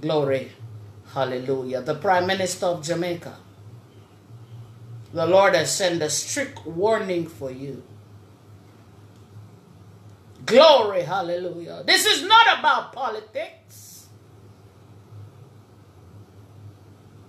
Glory. Hallelujah. The Prime Minister of Jamaica. The Lord has sent a strict warning for you. Glory. Hallelujah. This is not about politics.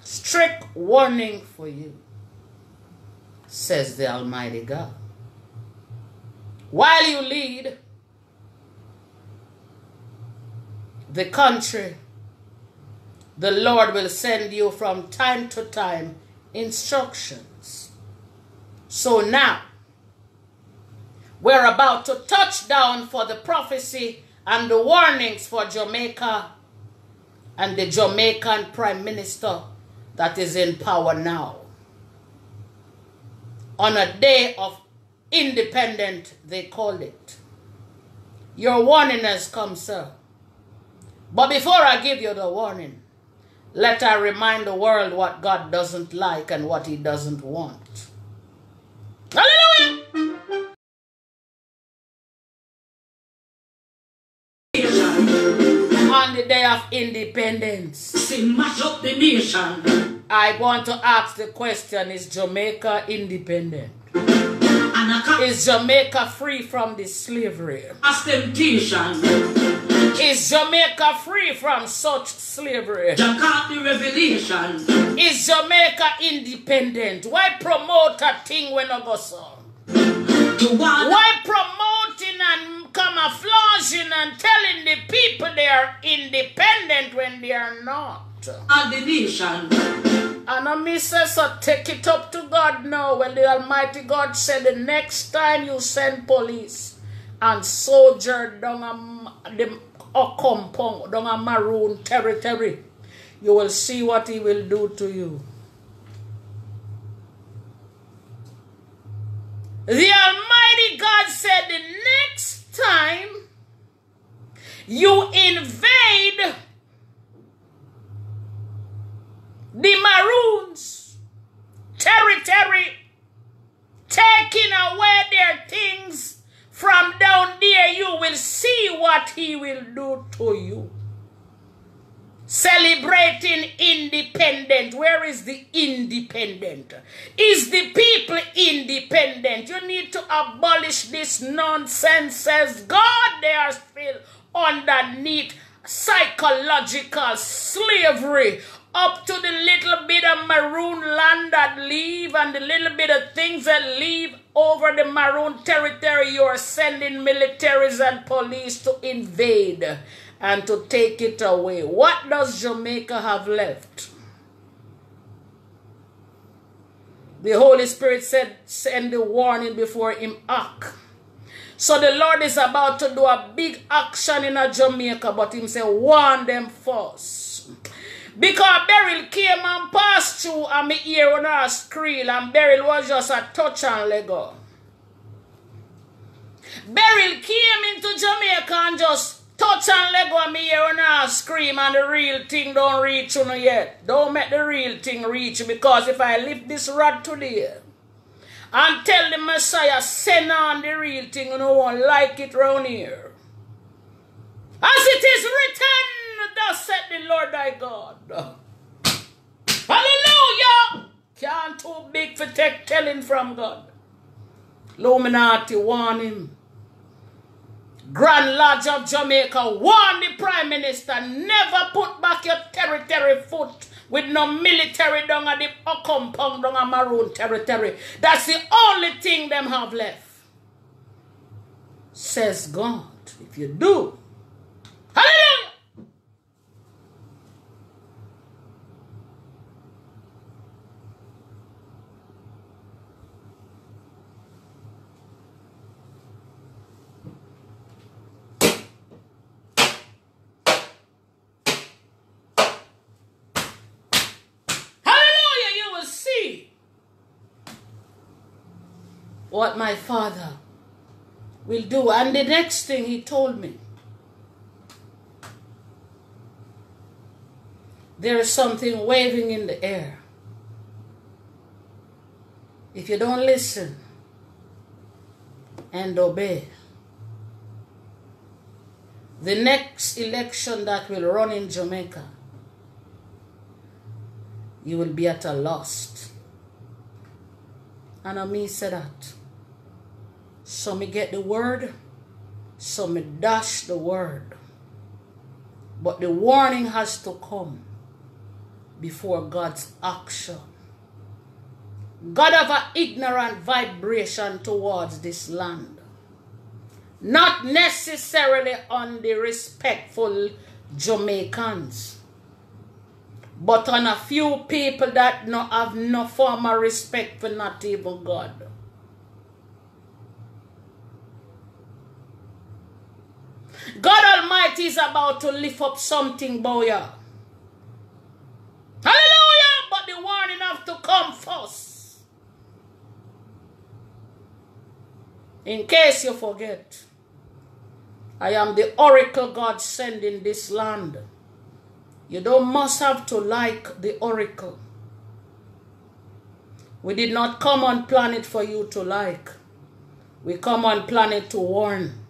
Strict warning for you, says the Almighty God. While you lead the country, the Lord will send you from time to time instructions. So now, we're about to touch down for the prophecy and the warnings for Jamaica and the Jamaican Prime Minister that is in power now. On a day of independent, they call it. Your warning has come, sir. But before I give you the warning, let I remind the world what God doesn't like and what He doesn't want. Hallelujah! On the day of independence, See, mash up the nation. I want to ask the question Is Jamaica independent? And I can't Is Jamaica free from the slavery? ask. Is Jamaica free from such slavery? The revelation. Is Jamaica independent? Why promote a thing when I go so? Why promoting and camouflaging and telling the people they are independent when they are not? and the nation. And I miss so take it up to God now. When the Almighty God said the next time you send police and soldier down a, the a compound, down a maroon territory, you will see what he will do to you. The Almighty God said the next time you invade the Maroons territory, taking away their things from down there, you will see what he will do to you. Celebrating independent. Where is the independent? Is the people independent? You need to abolish this nonsense, says God. They are still underneath psychological slavery up to the little bit of maroon land that leave and the little bit of things that leave over the maroon territory you are sending militaries and police to invade and to take it away. What does jamaica have left? The holy spirit said send the warning before him act so the Lord is about to do a big action in a Jamaica, but him say, warn them first. Because Beryl came and passed through and me ear on her scream and Beryl was just a touch and let go. Beryl came into Jamaica and just touch and let go and me ear on her scream and the real thing don't reach you yet. Don't make the real thing reach you because if I lift this rod today, and tell the Messiah, send on the real thing, and no one like it round here. As it is written, thus the Lord thy God. Hallelujah! Can't too big for take telling from God. Illuminati warn him. Grand Lodge of Jamaica warn the Prime Minister never put back your territory foot with no military down at the compound down a maroon territory. That's the only thing them have left. Says God. If you do, hallelujah. Hallelujah, you will see what my father will do. And the next thing he told me, there is something waving in the air. If you don't listen and obey, the next election that will run in Jamaica you will be at a loss. And I mean, say that. So me get the word, so me dash the word. But the warning has to come before God's action. God have an ignorant vibration towards this land. Not necessarily on the respectful Jamaicans, but on a few people that no have no form of respect for not even God. God Almighty is about to lift up something, boy. Hallelujah! But the warning have to come first. In case you forget, I am the oracle God sent in this land. You don't must have to like the oracle. We did not come on planet for you to like. We come on planet to warn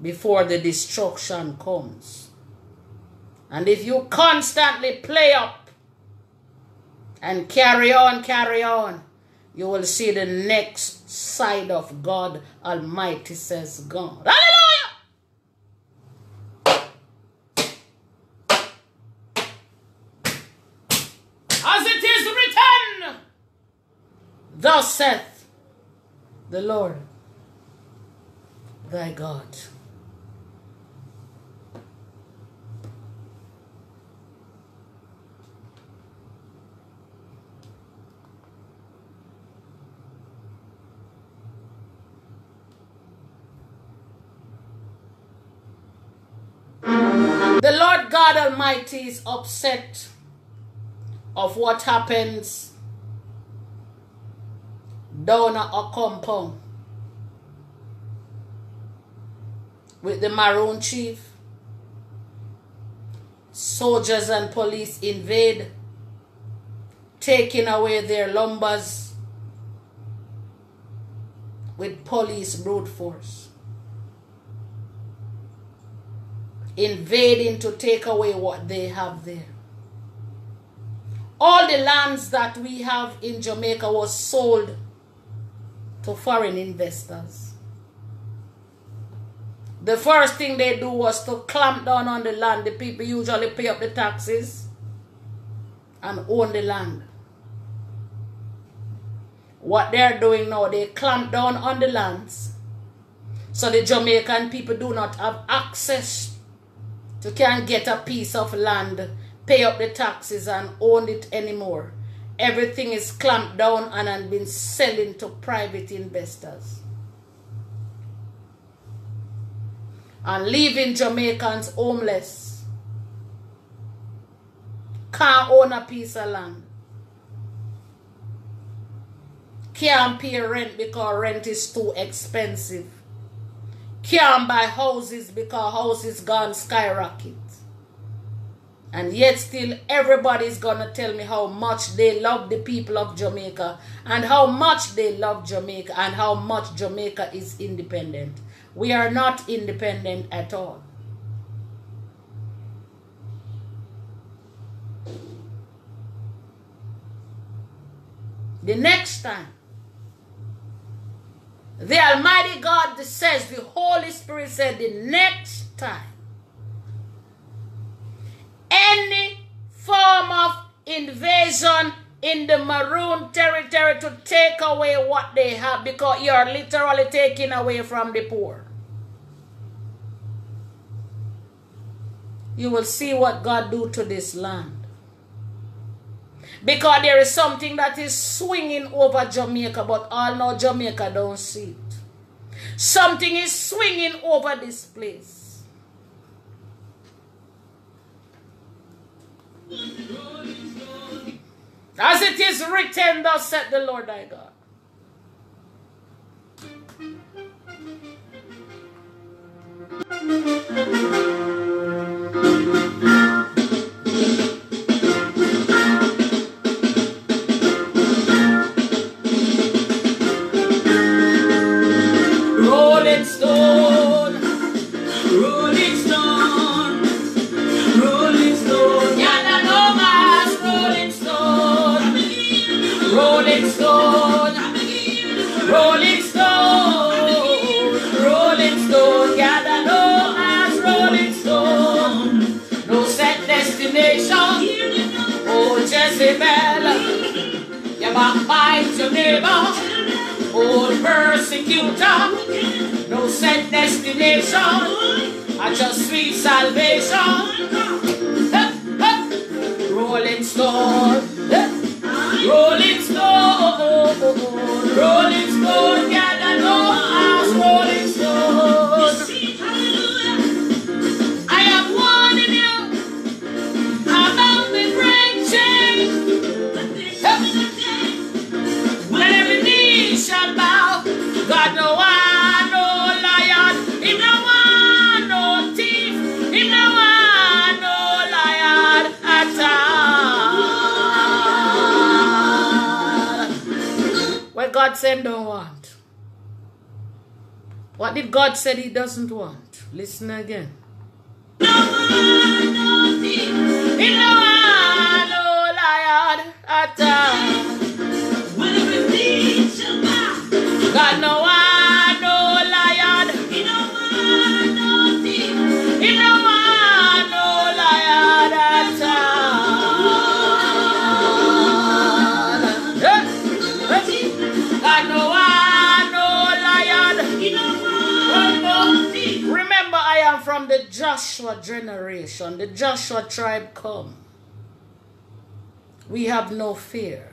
before the destruction comes. And if you constantly play up and carry on, carry on, you will see the next side of God Almighty, says God. Hallelujah! As it is written, thus saith the Lord thy God. The Lord God Almighty is upset of what happens down at a compound with the Maroon Chief. Soldiers and police invade, taking away their lumbers with police brute force. Invading to take away what they have there. All the lands that we have in Jamaica was sold to foreign investors. The first thing they do was to clamp down on the land. The people usually pay up the taxes and own the land. What they're doing now, they clamp down on the lands so the Jamaican people do not have access to can't get a piece of land, pay up the taxes and own it anymore. Everything is clamped down and has been selling to private investors. And leaving Jamaicans homeless. Can't own a piece of land. Can't pay rent because rent is too expensive can't buy houses because houses gone skyrocket. And yet still everybody's gonna tell me how much they love the people of Jamaica and how much they love Jamaica and how much Jamaica is independent. We are not independent at all. The next time the Almighty God says, the Holy Spirit said, the next time, any form of invasion in the maroon territory to take away what they have because you are literally taking away from the poor. You will see what God do to this land. Because there is something that is swinging over Jamaica, but all know Jamaica don't see it. Something is swinging over this place. As it is written, thus said the Lord thy God. Rolling destination, I just sweet salvation. Rolling Stone. Rolling Stone, Rolling Stone, God said don't want. What did God said He doesn't want? Listen again. No one, no lion at all. God no Joshua generation. The Joshua tribe come. We have no fear.